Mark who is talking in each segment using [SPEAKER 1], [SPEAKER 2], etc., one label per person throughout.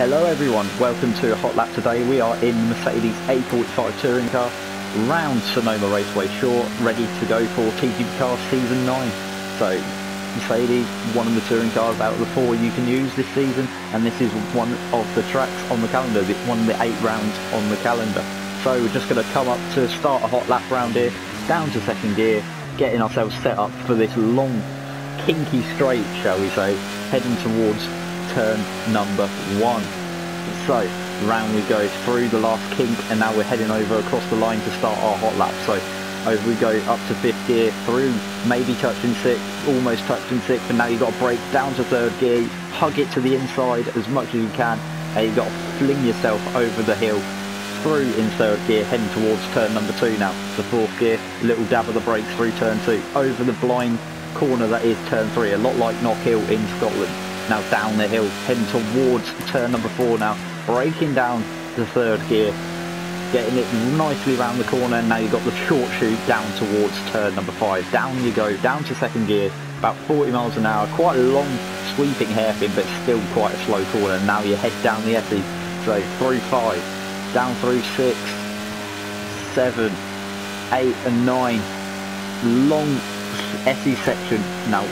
[SPEAKER 1] Hello everyone, welcome to a Hot Lap today. We are in the Mercedes A45 touring car, round Sonoma Raceway Short, ready to go for TGP Car Season 9. So, Mercedes, one of the touring cars out of the four you can use this season, and this is one of the tracks on the calendar, one of the eight rounds on the calendar. So we're just going to come up to start a Hot Lap round here, down to second gear, getting ourselves set up for this long, kinky straight, shall we say, heading towards turn number one. So round we go through the last kink and now we're heading over across the line to start our hot lap. So over we go up to fifth gear, through maybe touching sixth, almost touching sixth, and now you've got to brake down to third gear, hug it to the inside as much as you can, and you've got to fling yourself over the hill through in third gear, heading towards turn number two now. The fourth gear, little dab of the brakes through turn two, over the blind corner that is turn three, a lot like Knockhill in Scotland now down the hill, heading towards turn number four now, braking down the third gear, getting it nicely around the corner, and now you've got the short chute down towards turn number five. Down you go, down to second gear, about 40 miles an hour, quite a long sweeping hairpin, but still quite a slow corner. Now you head down the esses, so through five, down through six, seven, eight and nine, long esses section. Now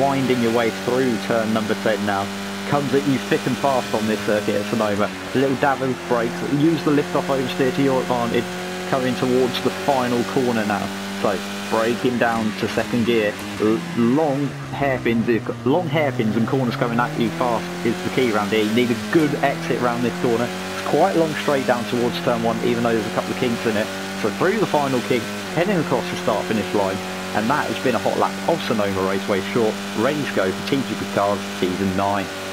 [SPEAKER 1] winding your way through turn number 10 now. Comes at you thick and fast on this circuit at Sonoma little dab of brakes. Use the lift off oversteer to your advantage. Coming towards the final corner now. So braking down to second gear. Long hairpins long hairpins and corners coming at you fast is the key around here. You need a good exit around this corner. It's quite long straight down towards turn one even though there's a couple of kinks in it. So through the final kink heading across the start finish line and that has been a hot lap of Sonoma Raceway Short, ready to go for TGP Cars Season 9.